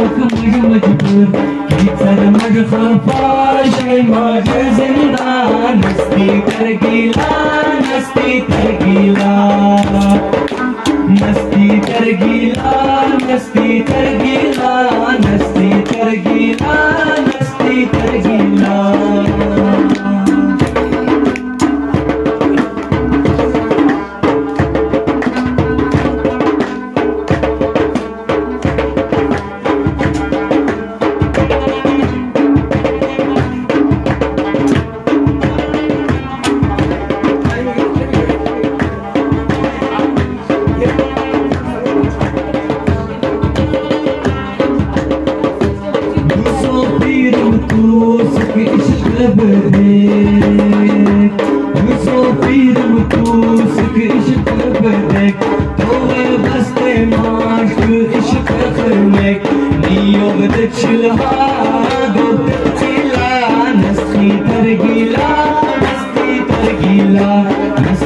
I'm नस्ती तरगीला नस्ती तरगीला नस्ती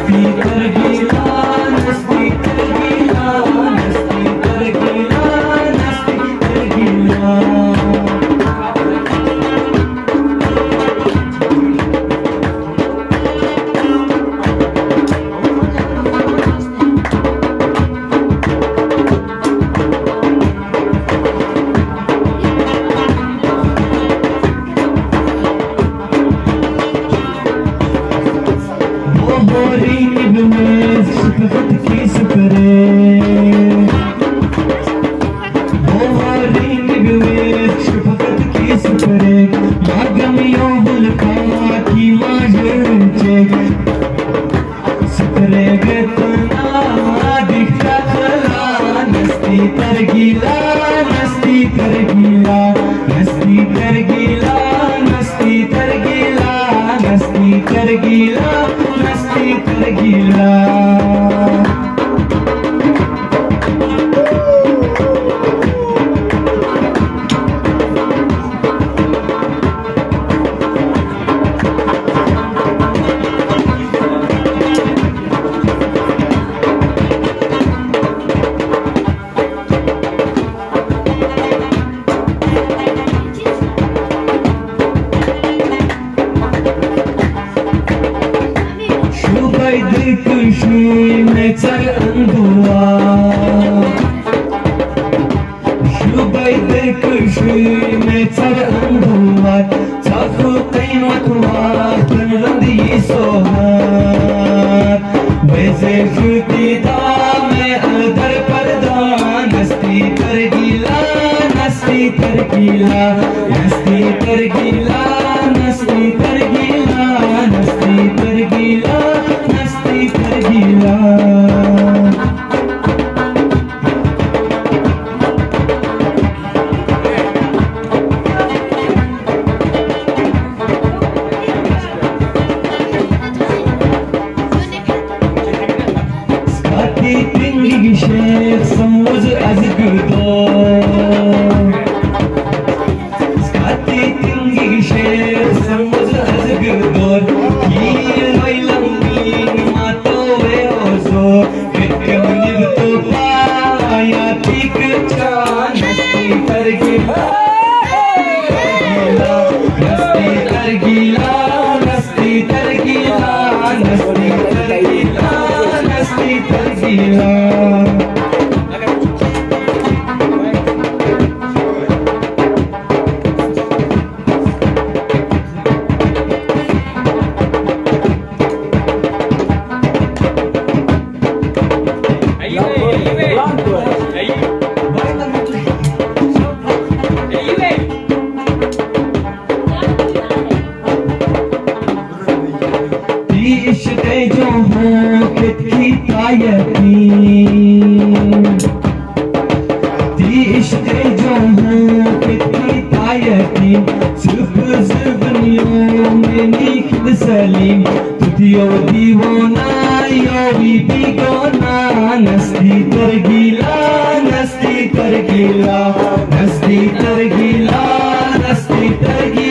वो बोरी में शफकत की सुकरे वो बोरी में शफकत की सुकरे मागमियों बुलका की माजरचे सुकरे गतना दिखता खला नस्ती तरगीला नस्ती तरगीला नस्ती तरगीला नस्ती तरगीला नस्ती तरगीला नस्ती तरगीला ಬಿಡು cohuk hikayeti İşte cohuk hikayeti Sıfır zıvın yomenik salim Tutuyor divana yovi तरगीला रस्ती तरगीला रस्ती तरगीला